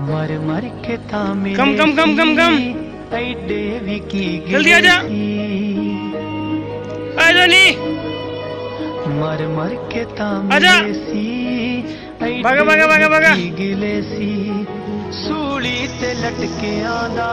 मर मर के तामे कम कम कम कम कम देवी की जल्दी आजा आजा नी। मर मर के तामे आजा भागा भागा भागा भागा। गिले सी सूली ते लटके आंदा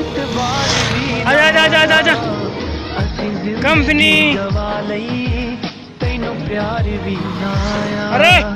इतबार भी आजा आजा आजा आजा आजा कंपनी। तेनू प्यार भी ना आया। अरे।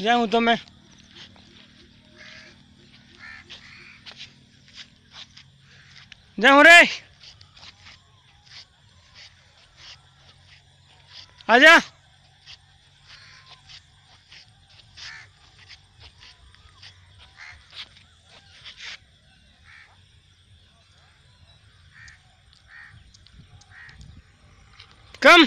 जाऊँ तो मैं। जाऊँ रे। आजा। कम।